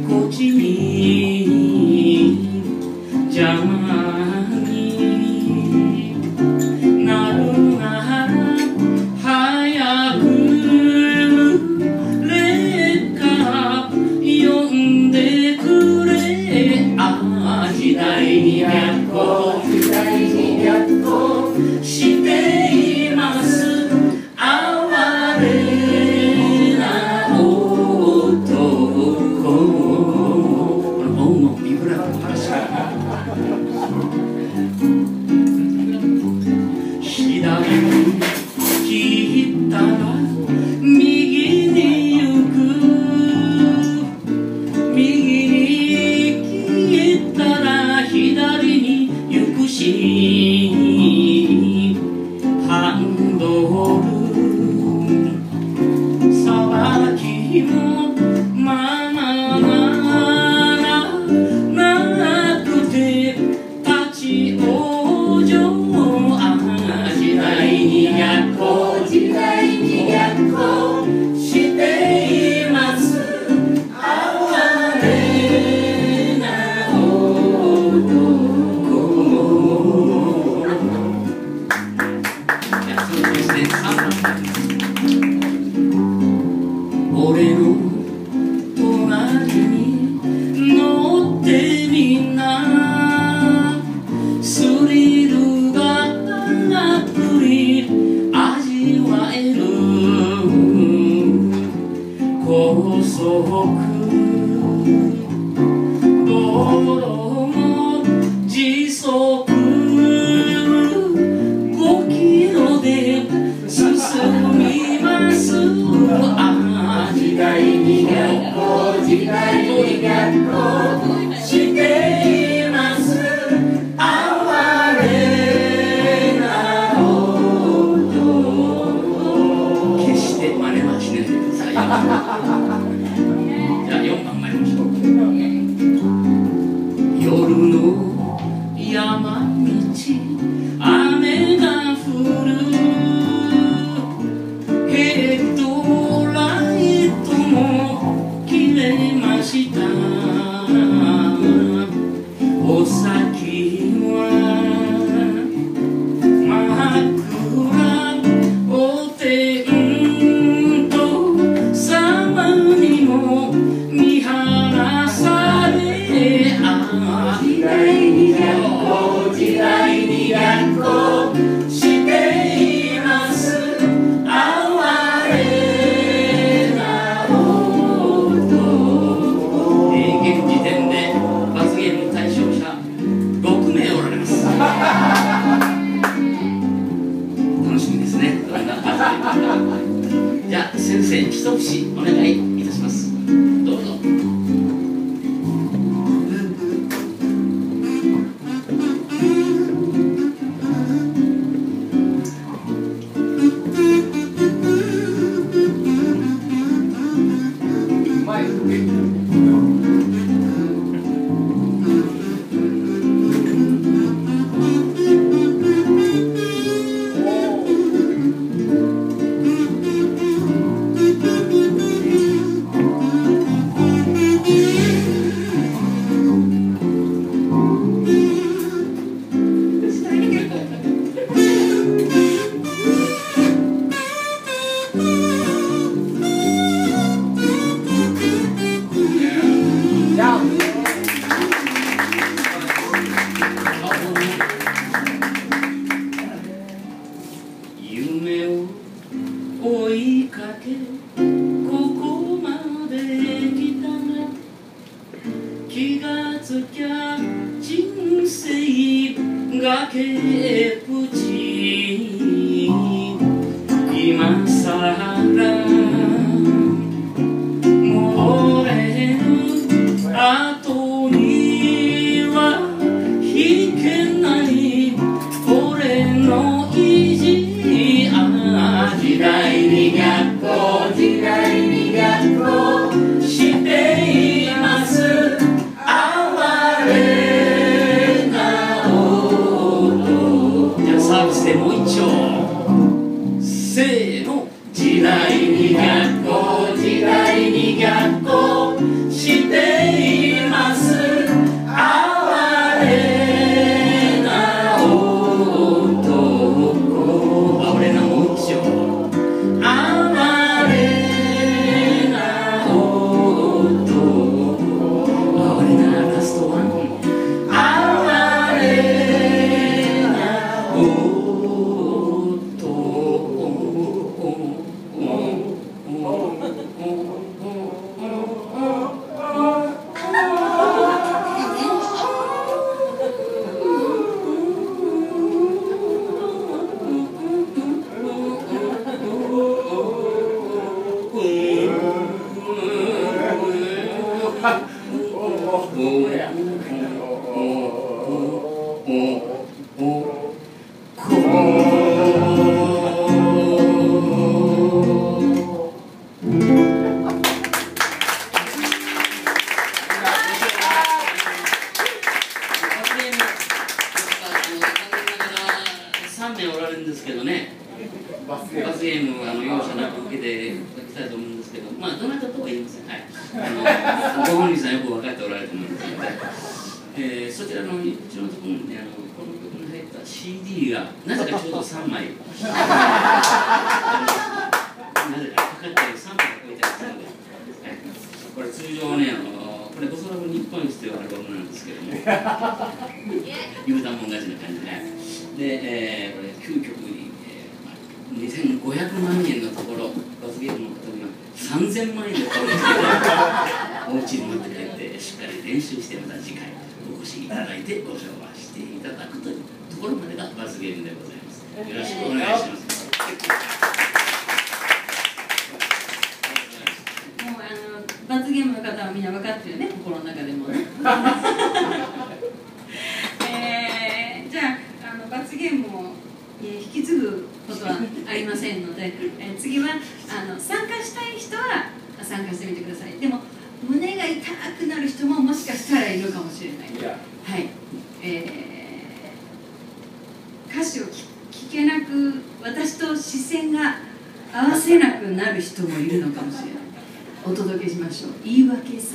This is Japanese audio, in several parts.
こちに邪魔になるなら早くレッカ呼んでくれああ時代に。逆行時代 Ha ha ha! ご本人さんよく分かっておられると思いますので、えー、そちらの一応のところにあのこの曲に入った CD がなぜかちょうど3枚。なぜかかかってる3枚が置いてあったので、これ通常ねあのこれおそらく日本に必要あるバムなんですけども 言うたもん勝ちな感じね。で、えー、これ9曲2500万円のところ罰ゲームのところが3000万円で買うんでお家に持って帰ってしっかり練習してまた次回お越しいただいてご紹介していただくというところまでが罰ゲームでございます。よろしくお願いします、もうあの罰ゲームの方はみんな分かってるね心の中でもね。えー、じゃああの罰ゲームを、えー、引き継ぐことはありませんので、え次はあの参加したい人は参加してみてください。でも胸が痛くなる人ももしかしたらいるかもしれない、はい。えー、歌詞を聞けなく私と視線が合わせなくなる人もいるのかもしれない。お届けしましょう。言い訳3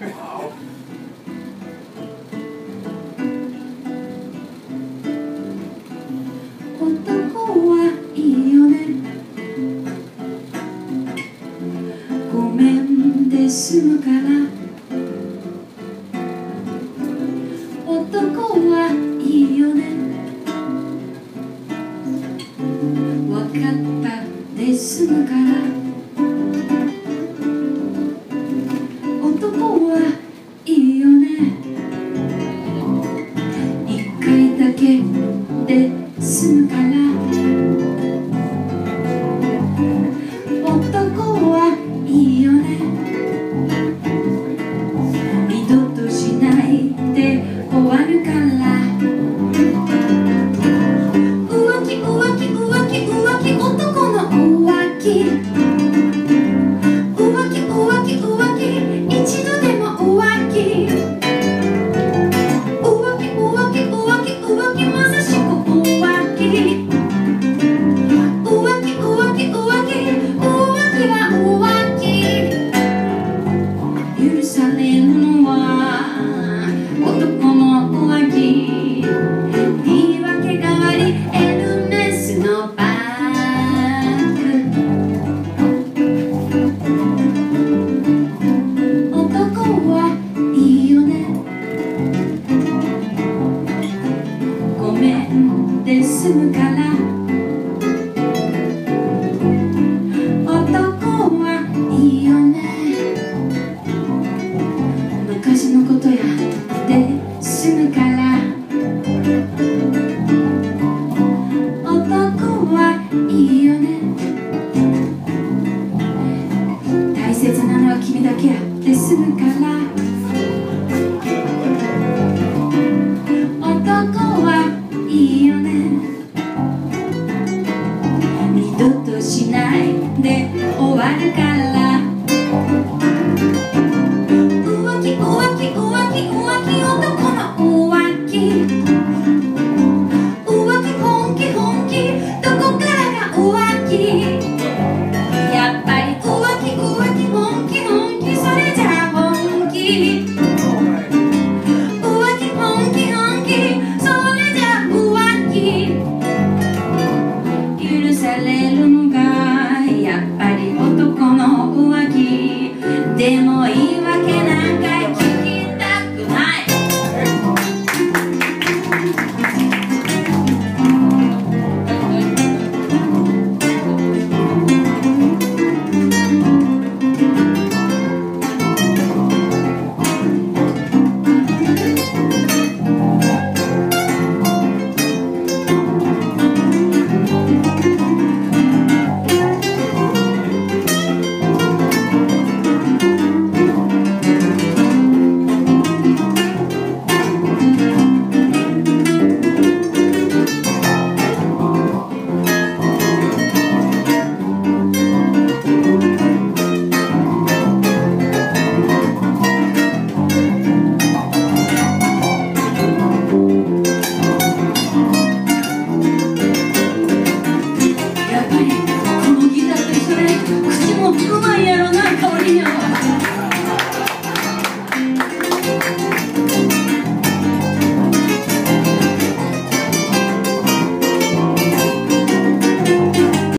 番面で済むから男はいいよね。分かった。で済むから。よね。二度としないで終わるか